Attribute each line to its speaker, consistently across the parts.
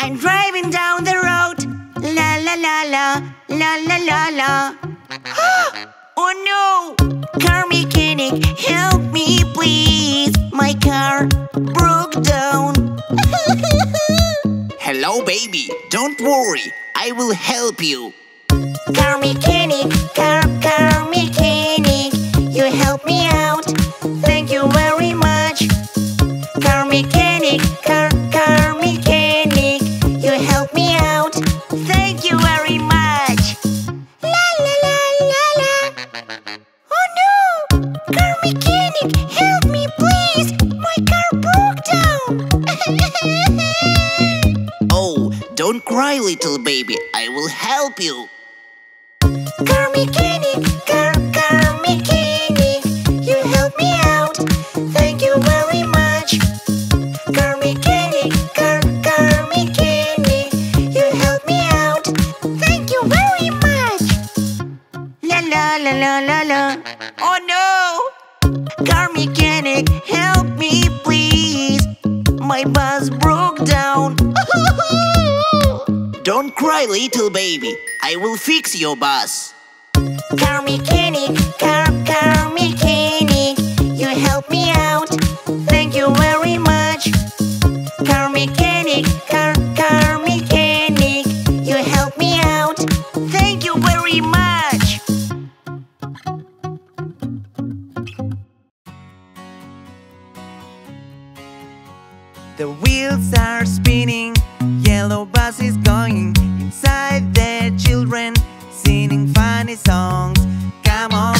Speaker 1: I'm driving down the road. La la la la, la la la la. oh no! Car mechanic, help me please. My car broke down.
Speaker 2: Hello, baby. Don't worry. I will help you.
Speaker 1: Car mechanic, car, car mechanic.
Speaker 2: Don't cry, little baby. I will help you.
Speaker 1: Car mechanic, car, car mechanic, you help me out. Thank you very much. Car mechanic, car, car mechanic, you help me out. Thank you very much. La la la la la la. Oh no! Car mechanic, help me please. My bus broke down.
Speaker 2: Don't cry, little baby. I will fix your bus.
Speaker 1: Car mechanic, car, car mechanic, you help me out. Thank you very much. Car mechanic, car, car mechanic, you help me out. Thank you very much.
Speaker 3: The wheels are spinning, yellow bus is going. Inside there, children singing funny songs. Come on,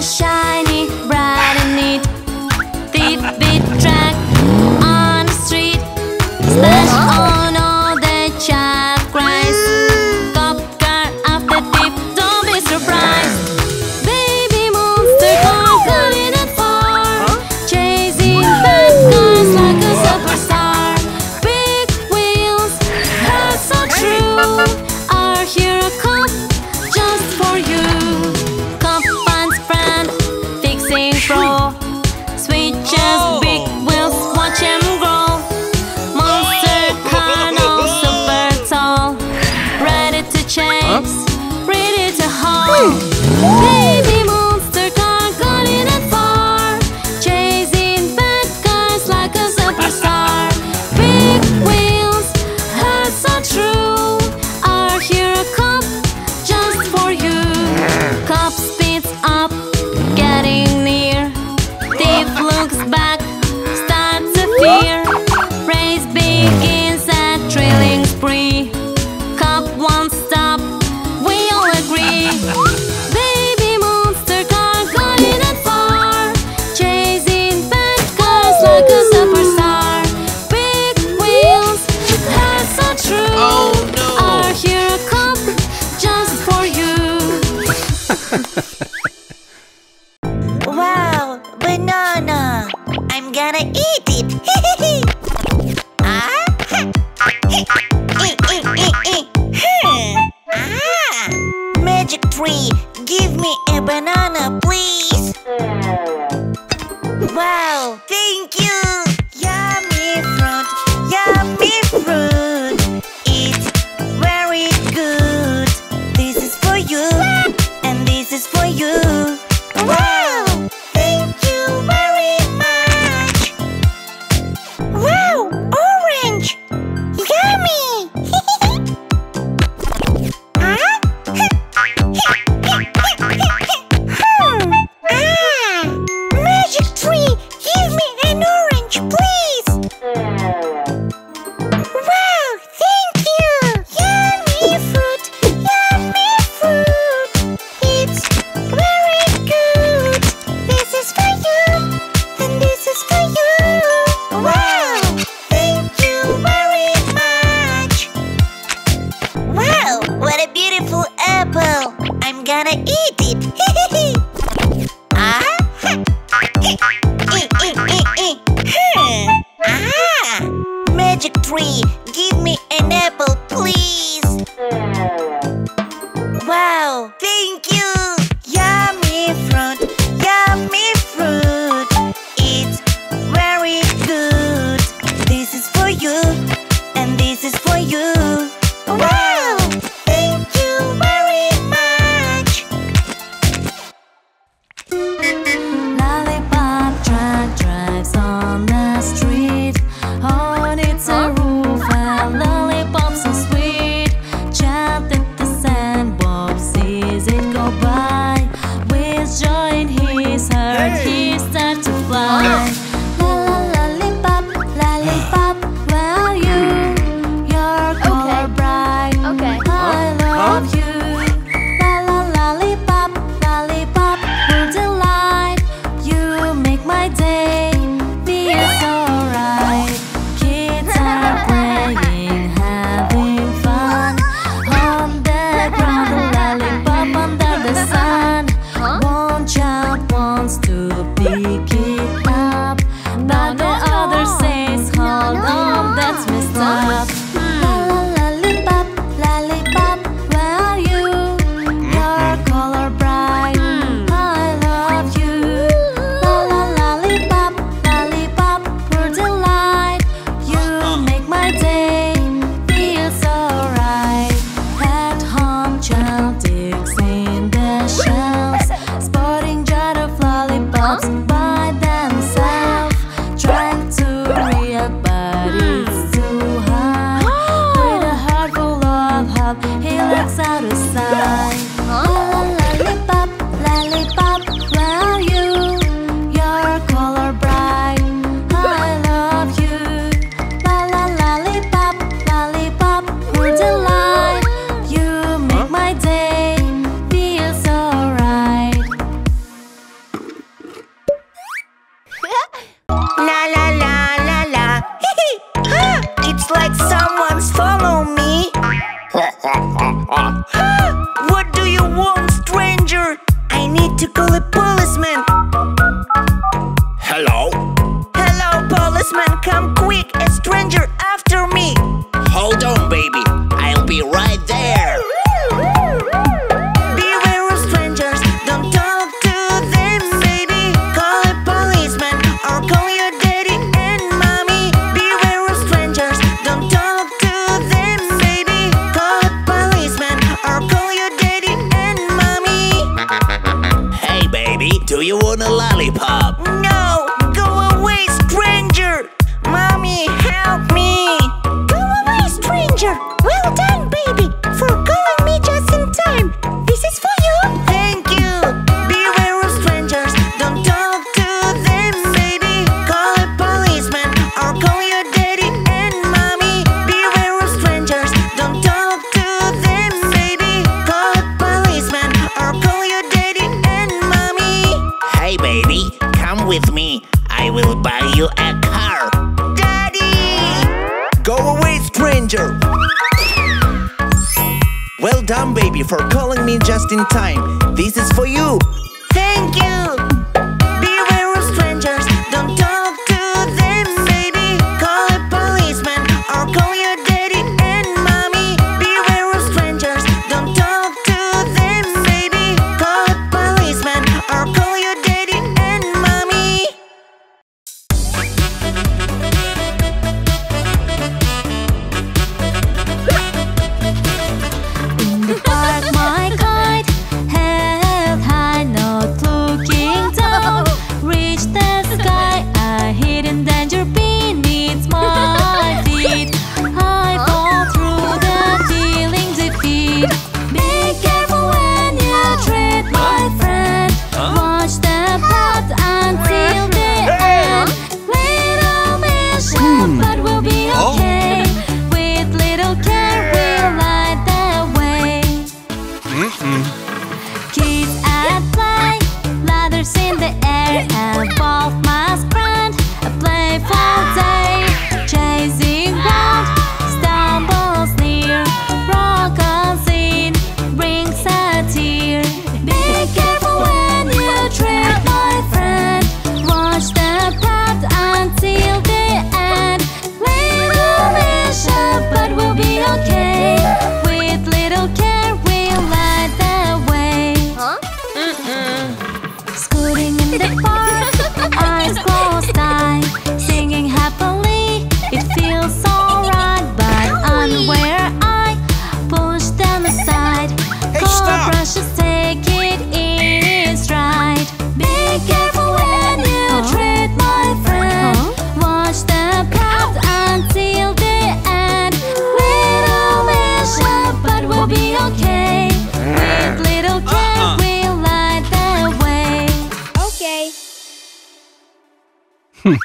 Speaker 4: Copper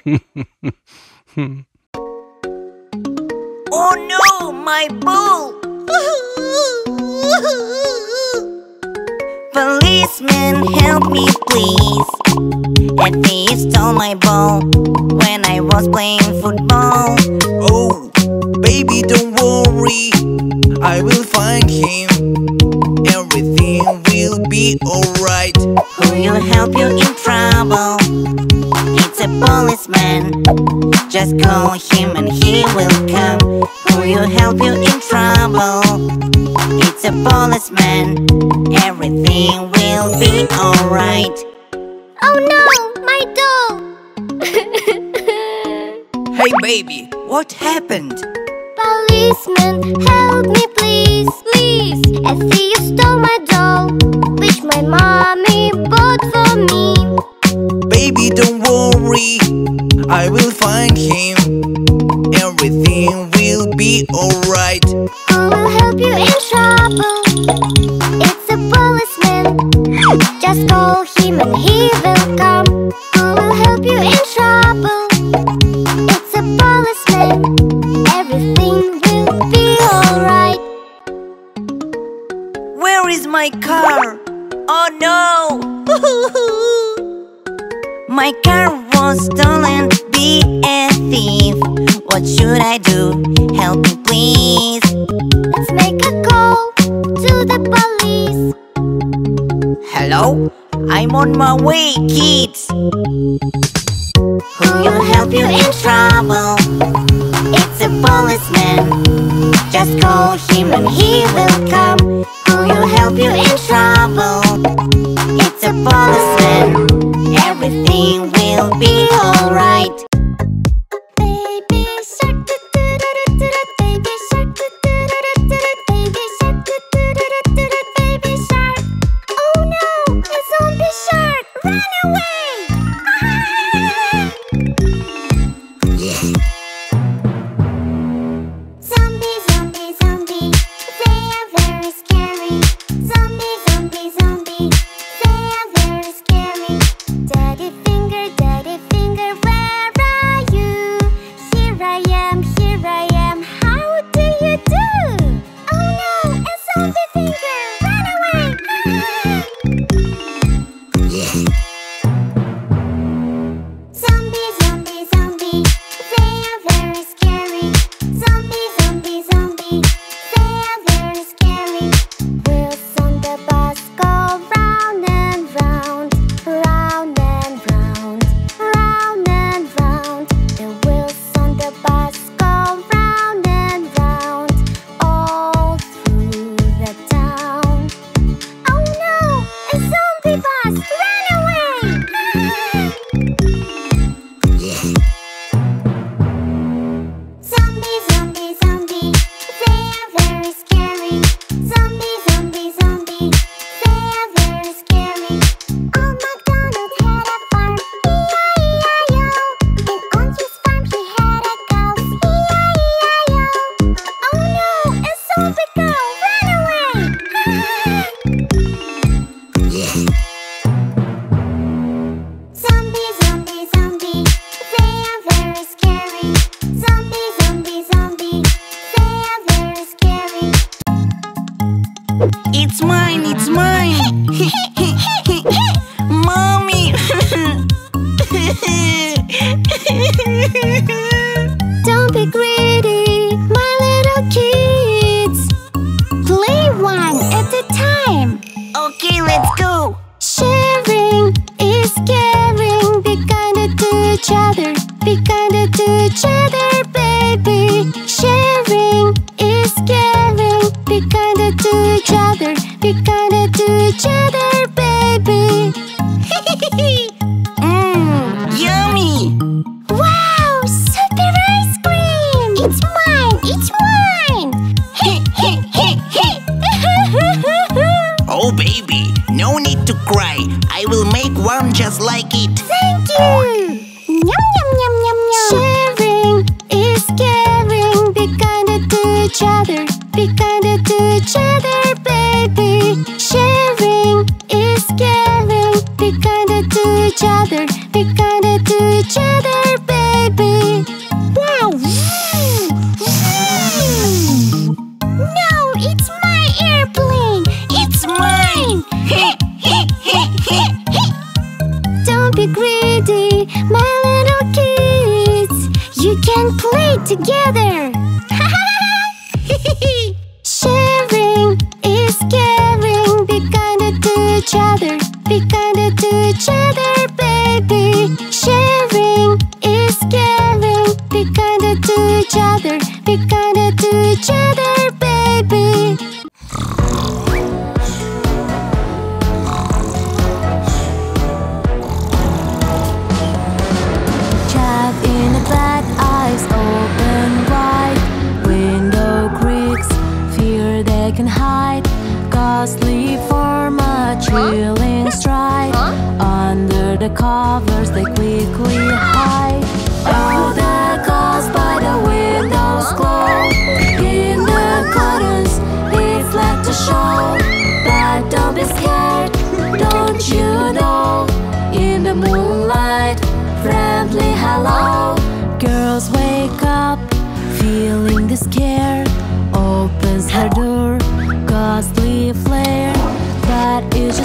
Speaker 1: oh no, my bull! Policeman, help me please. A thief stole my ball when I was playing football.
Speaker 3: Oh, baby, don't worry. I will find him. Everything will be alright.
Speaker 1: Who will help you in trouble? Policeman. Just call him and he will come. Who will help you in trouble? It's a policeman. Everything will be alright.
Speaker 5: Oh no, my doll!
Speaker 3: Hey, baby, what happened?
Speaker 5: Policeman, help me please, please. I see you stole my doll, which my mommy bought for me.
Speaker 3: Baby, don't worry. I will find him. Everything will be alright.
Speaker 5: Who will help you in trouble? It's a policeman. Just call him and he will come.
Speaker 1: My car was stolen. Be a thief. What should I do? Help me, please.
Speaker 5: Let's make a call to the police.
Speaker 1: Hello? I'm on my way, kids. Who will help you in trouble? It's a policeman. Just call him and he will come. Who will help you in trouble? It's a policeman. Everything will be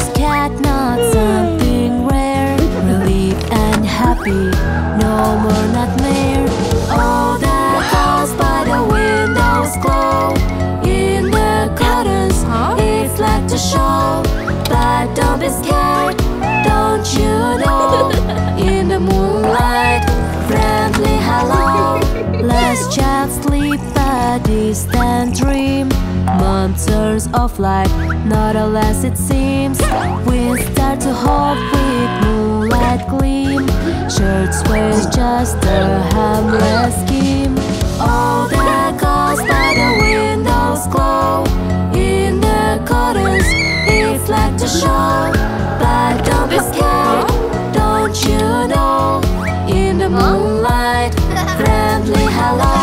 Speaker 2: just
Speaker 4: cat, not something rare. Relieved and happy, no more nightmare. All that caused by the windows glow. In the curtains, it's like to show. But don't be scared, don't you know? In the moonlight, friendly hello. Let's just sleep a distant dream. Turns of light. Not unless it seems. We start to hope with moonlight gleam. Shirt square just a harmless scheme. All the caused by the windows glow. In the corners, it's like to show. But don't be scared, don't you know? In the moonlight, friendly hello.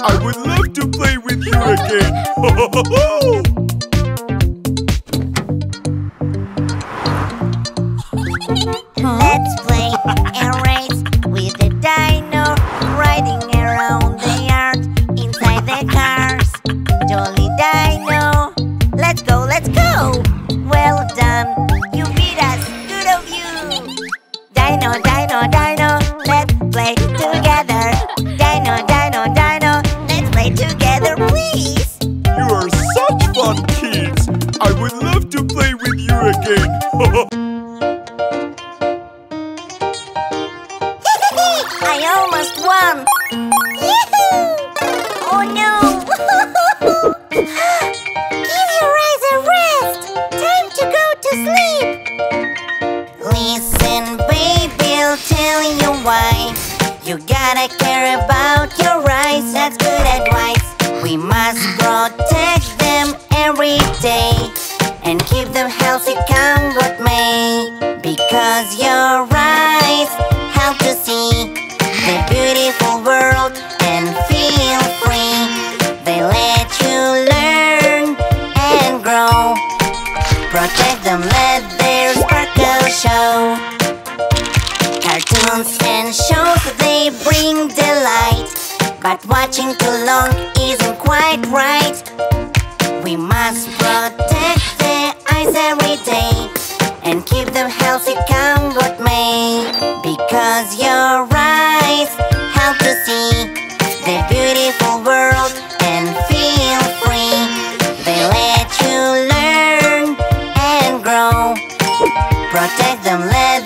Speaker 1: I
Speaker 6: would love to play with you again.
Speaker 1: protect them, let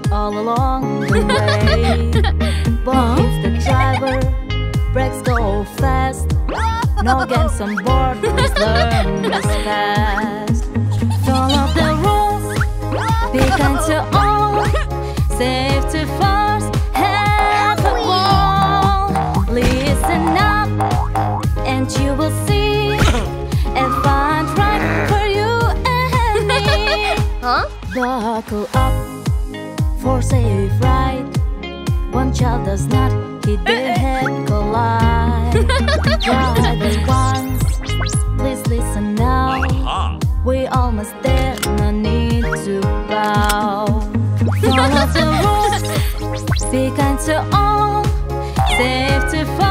Speaker 4: crash all along the way. Bob is the driver, brakes go fast. No games on board, please learn this fast. Follow the rules, be kind to all. Safety first, have a ball. Listen up, and you will see a fun ride for you and me.
Speaker 7: Huh?
Speaker 4: Buckle up for safe ride. One child does not hit their eh, eh. head collide. Drivers, once, please listen now. We all must there, no need to bow. Follow the rules, be kind to all, safe to fight.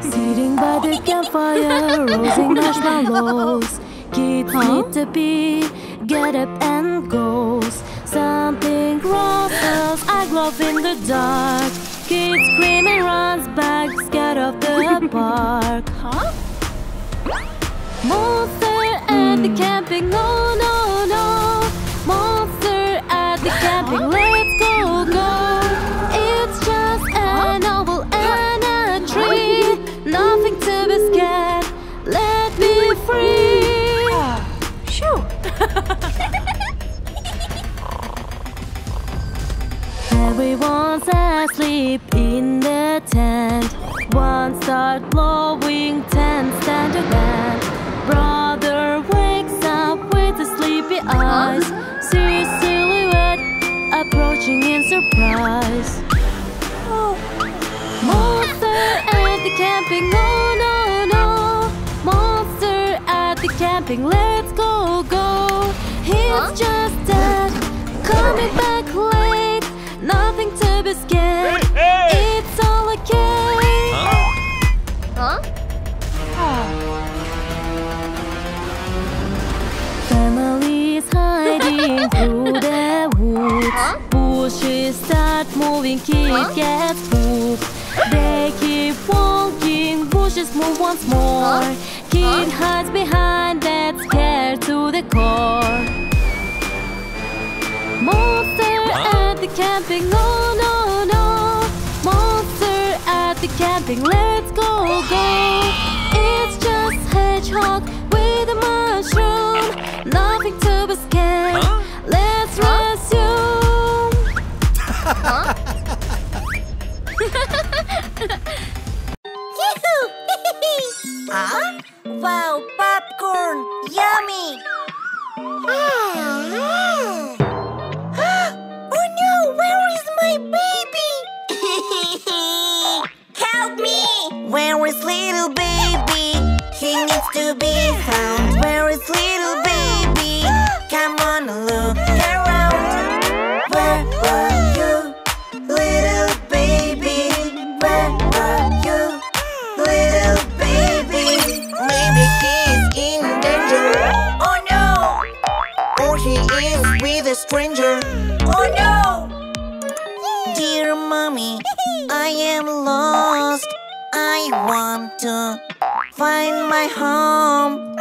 Speaker 4: Sitting by the campfire, roasting marshmallows. Kids huh? need to pee, get up and go. Something grows I glow in the dark. Kids scream and runs back, scared of the park. Huh? Monster at the camping, no, no, no dabbing, let's go, go. It's just an oval and a tree. Nothing to be scared, let me free. Shoo! Everyone's asleep in the tent. One start blowing, ten stand around. Brother wakes up with the sleepy eyes. See, see watching in surprise. Oh. Monster at the camping, no, no, no. Monster at the camping, let's go, go. He's huh? just dead, coming back late. Nothing to be scared, hey, hey. it's all okay. Huh? huh? Family is hiding through the woods. Huh? bushes start moving, kids huh? gets hooked. They keep walking, bushes move once more. Huh? Kid huh? hides behind that scared to the core. Monster at the camping, no, no, no. Monster at the camping, let's go, go. It's just hedgehog with a mushroom, nothing to be scared.
Speaker 1: Ah? Wow, popcorn! Yummy! Ah. oh no! Where is my baby? Help me! Where is little baby? He needs to be found. Where is little baby? Come on, look! he is with a stranger Oh no! Dear mommy, I am lost I want to find my home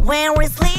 Speaker 1: Where is
Speaker 4: Lee?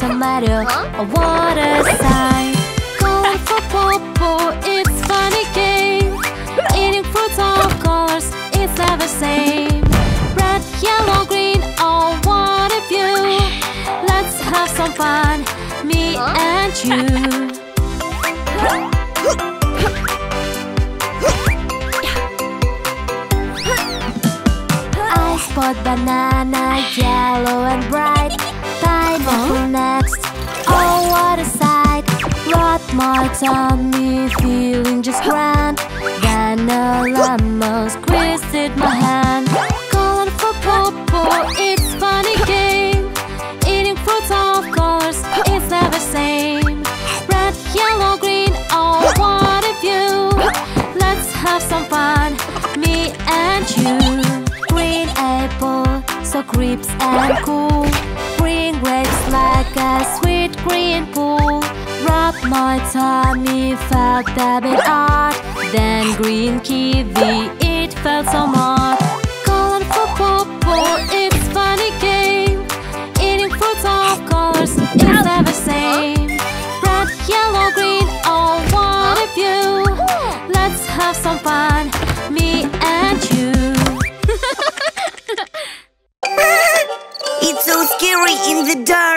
Speaker 4: some
Speaker 5: matter huh?
Speaker 4: what I have some fun, me and you.
Speaker 3: it's so scary in the dark.